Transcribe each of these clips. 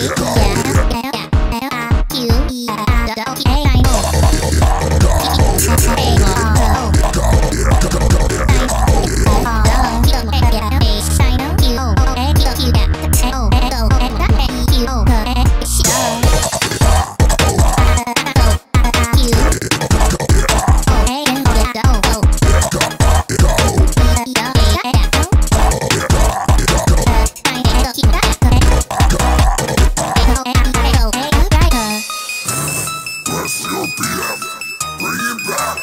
Yeah. Bring it back.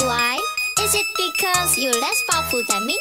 Why? Is it because you're less powerful than me?